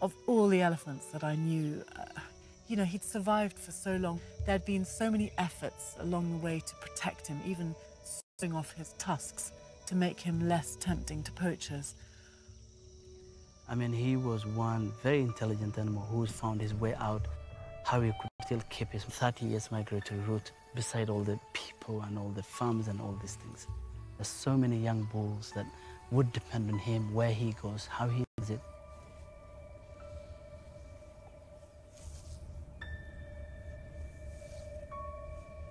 Of all the elephants that I knew, uh, you know, he'd survived for so long. There'd been so many efforts along the way to protect him, even sawing off his tusks to make him less tempting to poachers. I mean, he was one very intelligent animal who found his way out, how he could still keep his 30 years migratory route beside all the people and all the farms and all these things. There's so many young bulls that would depend on him, where he goes, how he does it.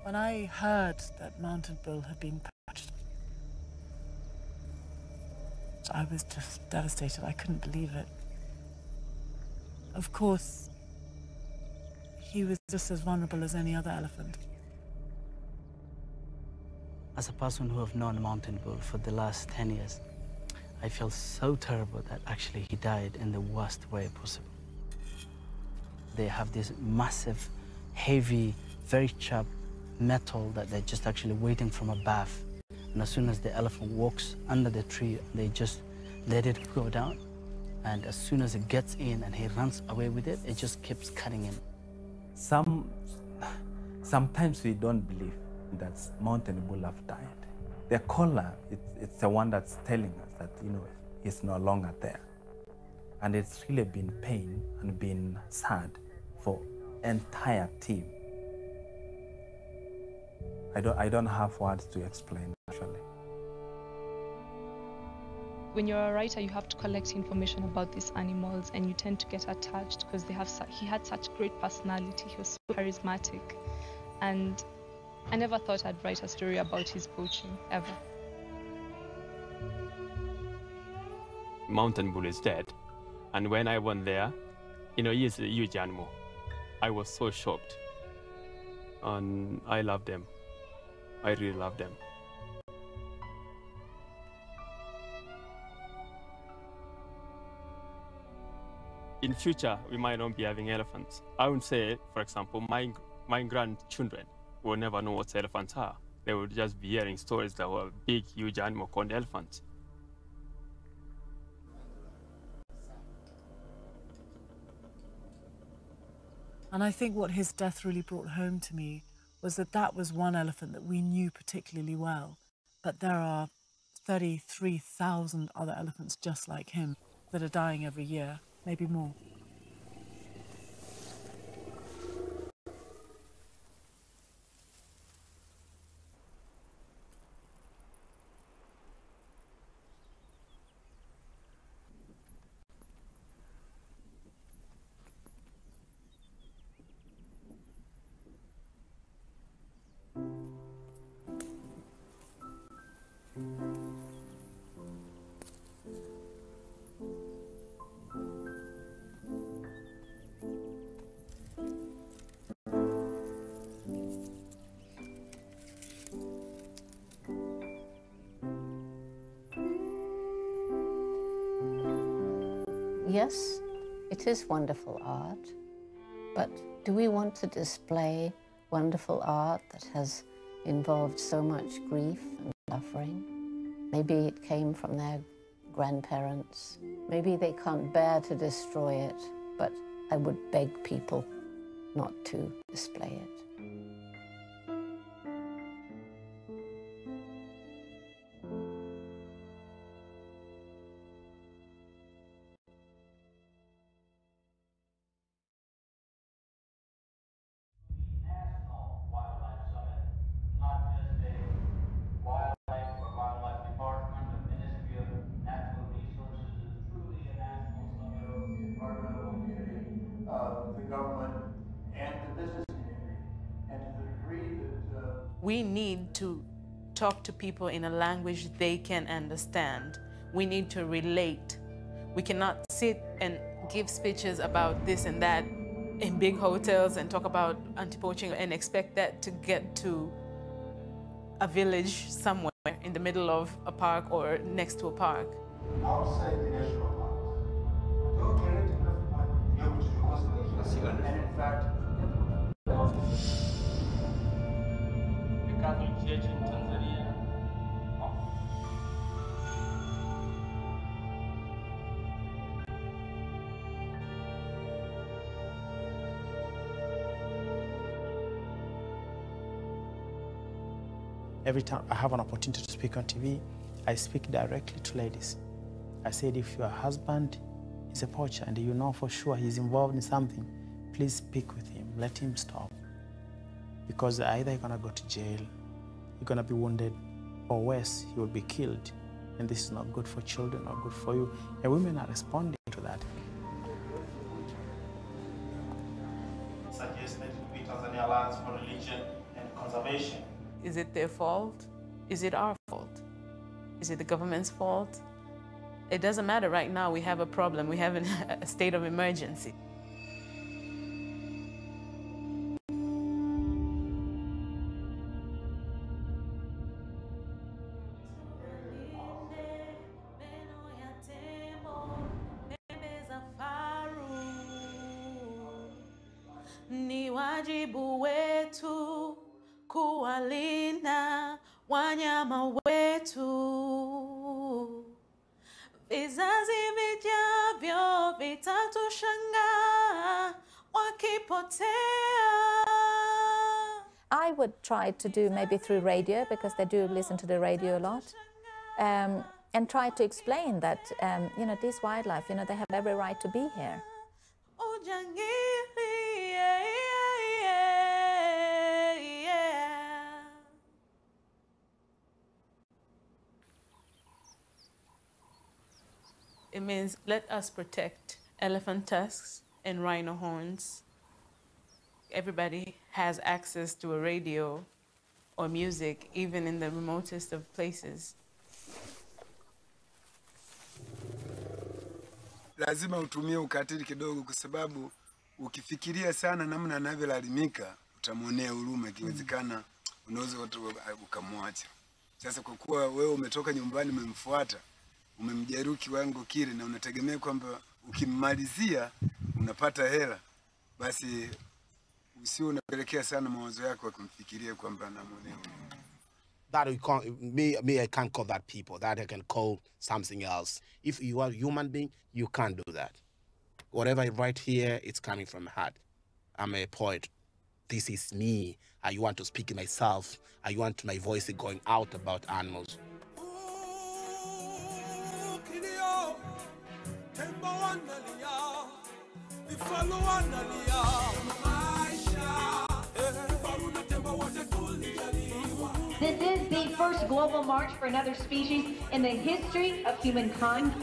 When I heard that Mountain Bull had been poached, I was just devastated. I couldn't believe it. Of course, he was just as vulnerable as any other elephant. As a person who have known Mountain Bull for the last 10 years, I feel so terrible that actually he died in the worst way possible. They have this massive, heavy, very sharp metal that they're just actually waiting from above. And as soon as the elephant walks under the tree, they just let it go down. And as soon as it gets in and he runs away with it, it just keeps cutting him. Some, sometimes we don't believe that mountain bull have died. The collar, it's, it's the one that's telling us that, you know, he's no longer there. And it's really been pain and been sad for entire team. I don't, I don't have words to explain, When you're a writer, you have to collect information about these animals, and you tend to get attached because they have. Su- he had such great personality. He was so charismatic, and I never thought I'd write a story about his poaching ever. Mountain bull is dead, and when I went there, you know, he is a huge animal. I was so shocked, and I love them. I really love them. In future, we might not be having elephants. I would say, for example, my my grandchildren will never know what elephants are. They will just be hearing stories that were big, huge animal called elephants. And I think what his death really brought home to me was that that was one elephant that we knew particularly well. But there are 33,000 other elephants just like him that are dying every year, maybe more. It is wonderful art, but do we want to display wonderful art that has involved so much grief and suffering? Maybe it came from their grandparents. Maybe they can't bear to destroy it, but I would beg people not to display it. We need to talk to people in a language they can understand. We need to relate. We cannot sit and give speeches about this and that in big hotels and talk about anti-poaching and expect that to get to a village somewhere in the middle of a park or next to a park. outside the national parks. Don't create enough money to be able to do conservation. And in fact, Catholic Church in Tanzania. Ah. Every time I have an opportunity to speak on TV, I speak directly to ladies. I said, if your husband is a poacher and you know for sure he's involved in something, please speak with him. Let him stop. Because either you're going to go to jail, you're going to be wounded, or worse, he will be killed. And this is not good for children or good for you. And women are responding to that. Suggested to be Tanzania Alliance for Religion and Conservation. Is it their fault? Is it our fault? Is it the government's fault? It doesn't matter right now. We have a problem. We have a state of emergency. Would try to do maybe through radio because they do listen to the radio a lot, um, and try to explain that um, you know this wildlife, you know, they have every right to be here. It means let us protect elephant tusks and rhino horns. Everybody has access to a radio or music, even in the remotest of places. lazima utumie ukatili kidogo, kwa sababu ukifikiria sana namna anavyolalimika utamwonea huruma, ikiwezekana unaweza ukamwacha. Sasa kwa kuwa wewe umetoka nyumbani, umemfuata, umemjeruhi kiwango kile, na unategemea kwamba ukimmalizia unapata hela, basi usio unapelekea sana mawazo yako ya kumfikiria kwamba anamwonea that we can't me me I can't call that people. That I can call something else. If you are a human being, you can't do that. Whatever I write here, it's coming from the heart. I'm a poet. This is me. I want to speak myself. I want my voice going out about animals. kilio, first global march for another species in the history of humankind.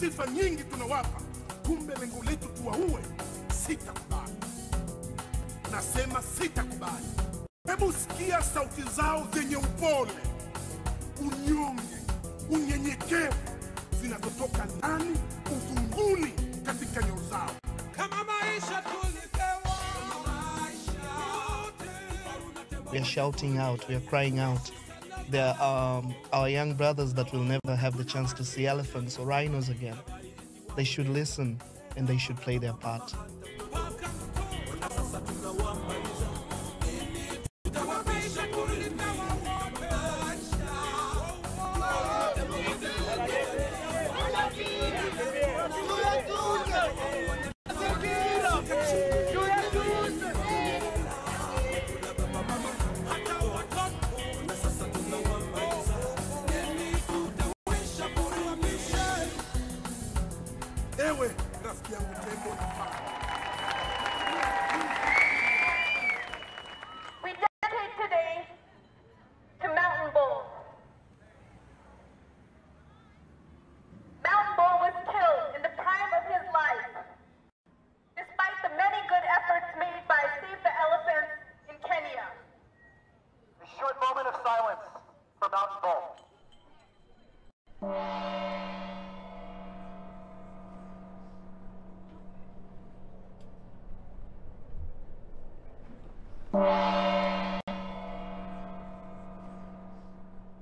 Sifa nyingi tunawapa, kumbe lengo letu tuwaue. Sitakubali, nasema sitakubali. Hebu sikia sauti zao zenye upole, unyonge, unyenyekevu zinazotoka ndani uzunguni katika nyoyo zao. Kama maisha tulipewa, We are shouting out, we are crying out. There are um, our young brothers that will never have the chance to see elephants or rhinos again. They should listen and they should play their part.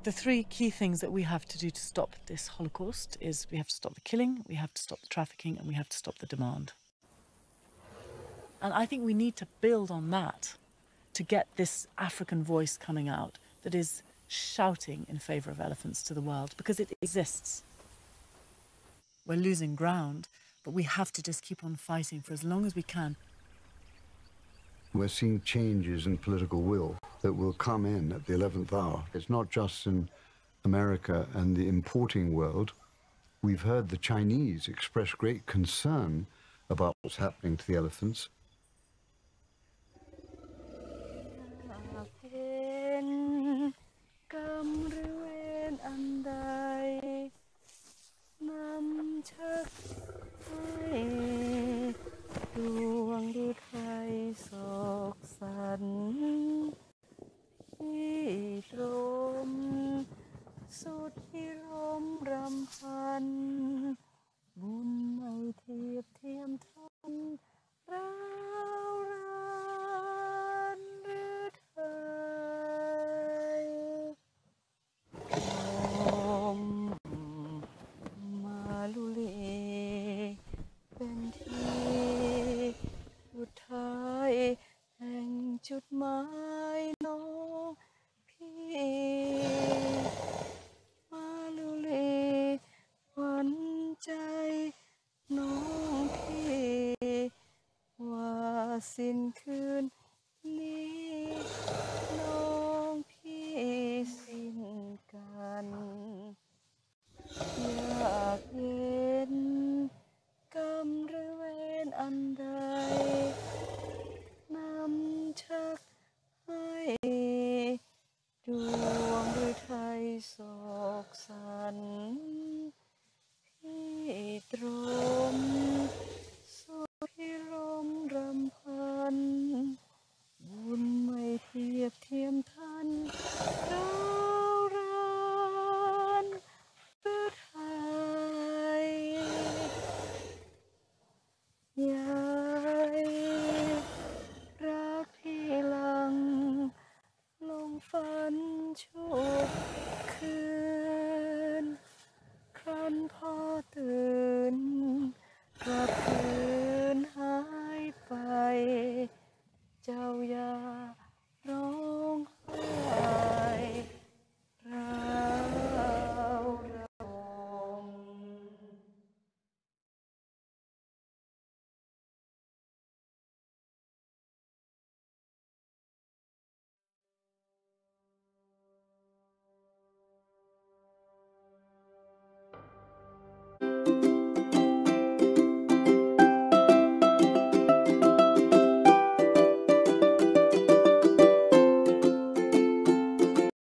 the three key things that we have to do to stop this Holocaust is we have to stop the killing, we have to stop the trafficking, and we have to stop the demand. And I think we need to build on that to get this African voice coming out that is shouting in favor of elephants to the world because it exists. We're losing ground, but we have to just keep on fighting for as long as we can. We're seeing changes in political will that will come in at the 11th hour. It's not just in America and the importing world. We've heard the Chinese express great concern about what's happening to the elephants.